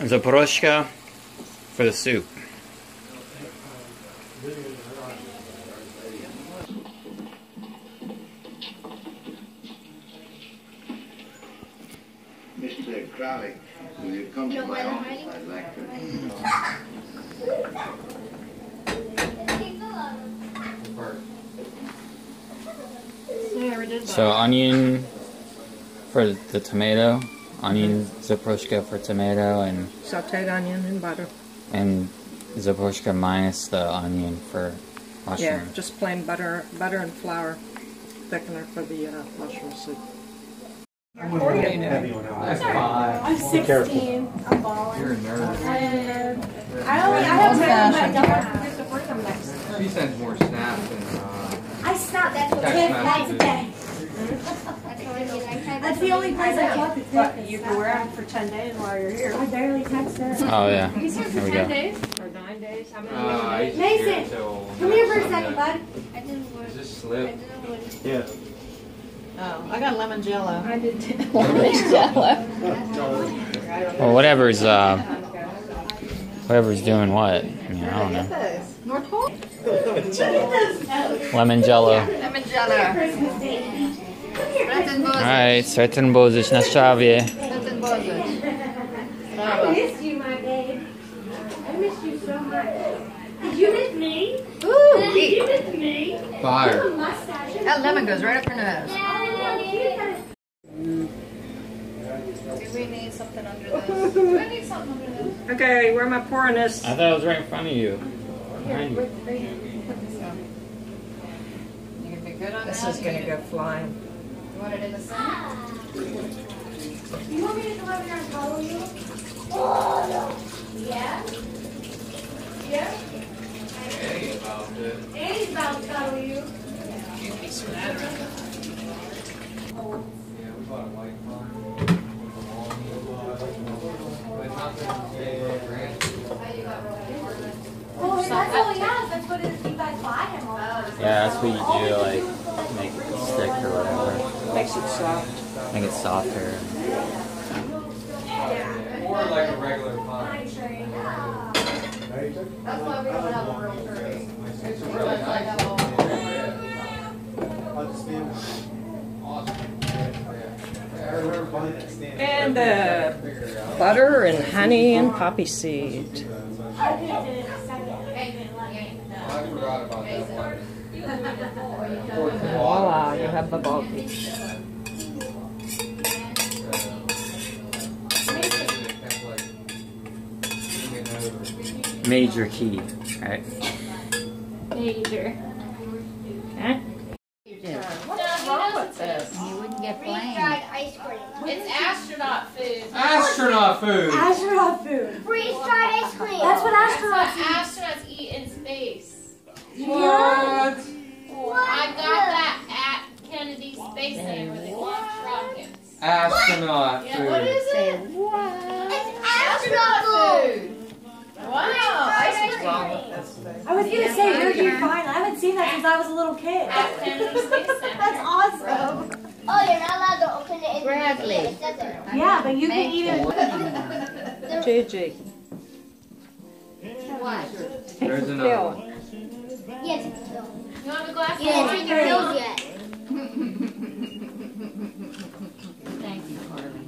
Zaporoshka for the soup. Mr. Crowley, will you come to my office? I'd like to. So onion for the tomato, onion zaproshka for tomato, and Sauteed onion and butter. and zaproshka minus the onion for Yeah, just plain butter, butter and flour thickener for the uh, mushroom soup. I'm 16. I'm balling. You're a nerd. And I only I have time, but I don't want to work them next. She sends more snaps than uh, I stopped at Text Tiff messages. that day. That's the only place I talked to But you can wear them for ten days while you're here. I barely text her. Oh yeah, He's here there for we ten go. days or nine days. How many uh, I days? used to hear Mason, until Come here for a next second, bud. I didn't work. Is this I slip? didn't work. Yeah. Oh, I got lemon jello. I did too. Well, whatever's uh, whatever's doing what. I mean, I don't know. North Pole. Lemon jello. Lemon jello. Christmas Day. Breton All right, Sretan Bozic na strawie. Breton Bozic. I missed you, my babe. I missed you so much. Did you miss me? Ooh, Did you miss me? Fire. Mustache. That lemon goes right up your nose. Do we need something under this? Do I need something under this? Okay, where am I pouring this? I thought it was right in front of you. Behind you. You gonna be good on This is gonna go flying. You want it in the center? You want me to come over here and follow you? Oh, no. Yeah? Yeah? Hey, about it. Andy's about to follow you. Yeah, we bought a white farm. But nothing, they grant. Oh, that's all he has. That's what it is. You guys buy him all. Yeah, that's what you do, like make it stick or whatever. Makes it soft. Make it softer. More like a regular farm. That's why we don't have a real tree. It's a really nice one. And uh, butter and honey and poppy seed. I could have did it in a second. I forgot about that one. Voila, you have the bulky. Major key, right? Major. What's wrong with this? You wouldn't get blamed. Freeze-dried ice cream. It's astronaut food. Astronaut food. Astronaut food. Freeze-dried ice cream. That's what astronauts eat. astronauts eat in space. What? I got that at Kennedy Space Center where they launch rockets. Astronaut Yeah, food. what is it? It's astronaut food. Wow, ice cream. Wrong with this thing. I was gonna say you're doing fine. I haven't seen that since I was a little kid. At Kennedy Space Center. That's awesome. Oh, you're not allowed to open it in Bradley. the it. Yeah, but you can eat it. JJ. What? There's another one. Yes, it's still. You want a glass of Yeah, wine? it's in your nose yet. Thank you, Carly.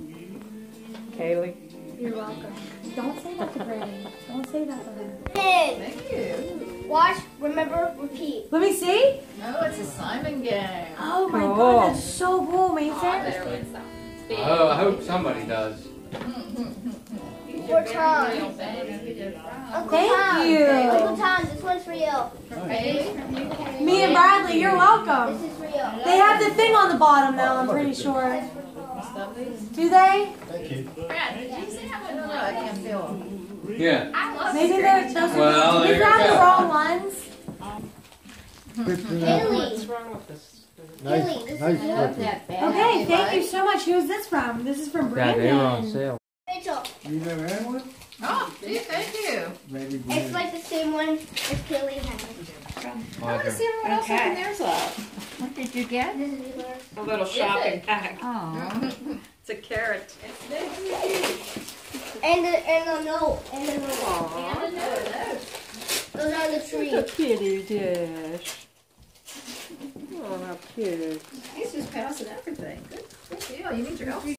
Kaylee. You're welcome. Don't say that to Brandon. Don't say that to her. Thank you. Watch, remember, repeat. Let me see. No, it's a Simon game. Oh my Cool. god, that's so cool, Oh, Mason. there we go. Oh, I hope somebody does. For Tom. Uncle Thank Tom. you. Uncle Tom, this one's for you. Me and Bradley, you're welcome. This is for you. They have the thing on the bottom though, I'm pretty sure. Do they? Brad, did you say how I don't I can't feel them. Yeah. Maybe they're those Well, are there we you found the wrong ones. Haley. What's wrong with this? Haley, this Nice is for you. cookie. Okay, thank you so much. Who's this from? This is from Yeah, they were on Brandon. sale. Rachel, You never had one? Oh, gee, thank you. Maybe. it's like the same one as Kaylee had. I want to see everyone else in theirs up. What did you get? This is yours. A little shopping bag. Oh. It's a carrot. It's big and cute. And the and the note. And the note. Those are the tree. a kitty dish. How cute. He's just passing everything. Good, good deal. You need your elf